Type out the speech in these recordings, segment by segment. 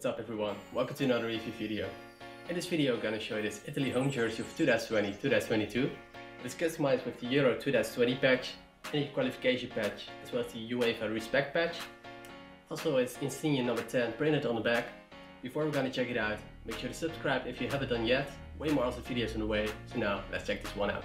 What's up everyone, welcome to another review video. In this video I'm gonna show you this Italy home jersey of 2020-2022. It's customized with the Euro 2020 patch, the qualification patch, as well as the UEFA Respect patch. Also it's Insigne number 10 printed on the back. Before we're gonna check it out, make sure to subscribe if you haven't done yet. Way more awesome videos on the way, so now let's check this one out.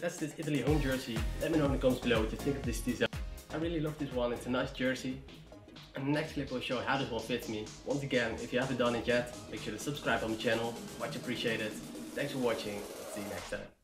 That's this Italy home jersey. Let me know in the comments below what you think of this design. I really love this one, it's a nice jersey. And the next clip will show how this one fits me. Once again, if you haven't done it yet, make sure to subscribe on the channel, much appreciated. Thanks for watching, see you next time.